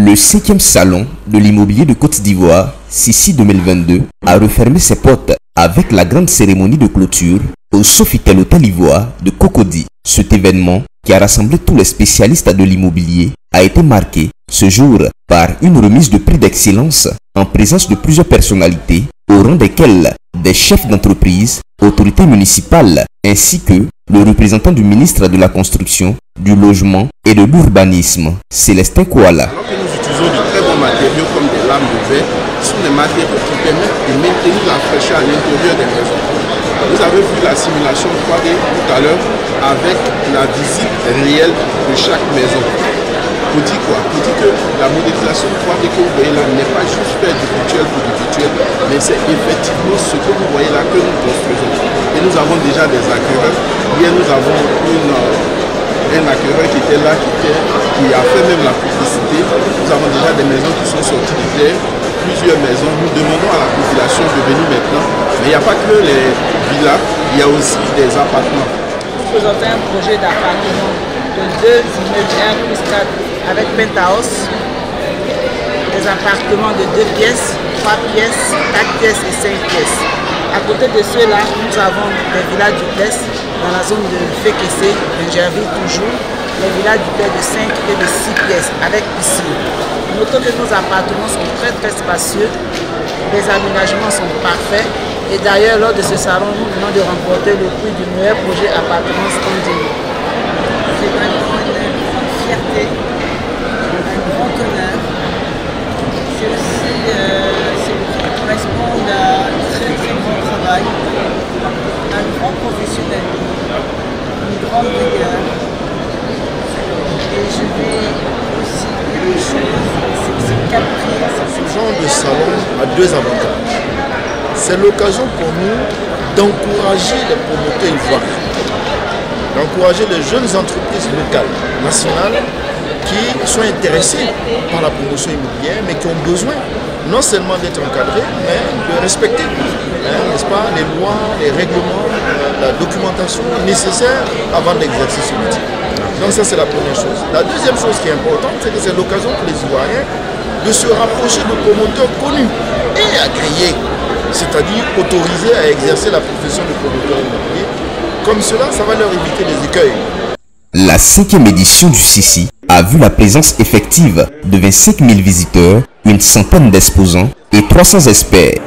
Le cinquième salon de l'immobilier de Côte d'Ivoire, Sissi 2022, a refermé ses portes avec la grande cérémonie de clôture au Sofitel Hôtel Ivoire de Cocody. Cet événement, qui a rassemblé tous les spécialistes de l'immobilier, a été marqué ce jour par une remise de prix d'excellence en présence de plusieurs personnalités, au rang desquelles des chefs d'entreprise, autorités municipales, ainsi que le représentant du ministre de la Construction, du Logement et de l'Urbanisme, Célestin Kouala. Utilisons de très bons matériaux comme des lames de verre, sont des matériaux qui permettent de maintenir la fraîcheur à l'intérieur des maisons. Vous avez vu la simulation 3D tout à l'heure avec la visite réelle de chaque maison. Pour dire quoi? Pour dire que la modélisation 3D que vous voyez là n'est pas juste faire du virtuel pour du virtuel, mais c'est effectivement ce que vous voyez là que nous construisons. Et nous avons déjà des acquéreurs. Hier, nous avons une, un acquéreur qui était là, qui, était, qui a fait même la publicité. Nous avons déjà des maisons qui sont sorties du terre, plusieurs maisons. Nous demandons à la population de venir maintenant. Mais il n'y a pas que les villas, il y a aussi des appartements. Vous présentez un projet d'appartement de deux immeubles 1 plus 4 avec penthouse, des appartements de deux pièces, trois pièces, quatre pièces et cinq pièces. À côté de ceux-là, nous avons des villas duplex dans la zone de Fekese, de Gerville toujours, les villas duplex de 5 et de 6 pièces avec piscine. Notons que nos appartements sont très très spacieux, les aménagements sont parfaits et d'ailleurs lors de ce salon, nous venons de remporter le prix du meilleur projet appartement standing. C'est vraiment une grande fierté, un grand honneur. C'est aussi euh, le qui correspond à un très très grand travail, un grand professionnalisme, une grande rigueur. Et je vais aussi dire une chose, c'est que c'est caprice. Ce a deux avantages. C'est l'occasion pour nous d'encourager les promoteurs ivoiriens, d'encourager les jeunes entreprises locales, nationales, qui sont intéressées par la promotion immobilière, mais qui ont besoin non seulement d'être encadrés, mais de respecter, hein, n'est-ce pas, les lois, les règlements, la documentation nécessaire avant d'exercer ce métier. Donc ça, c'est la première chose. La deuxième chose qui est importante, c'est que c'est l'occasion pour les Ivoiriens de se rapprocher de promoteurs connus et agréés, c'est-à-dire autorisés à exercer la profession de promoteur immobilier. Comme cela, ça va leur éviter les écueils. La cinquième édition du Sissi a vu la présence effective de 25 000 visiteurs, une centaine d'exposants et 300 experts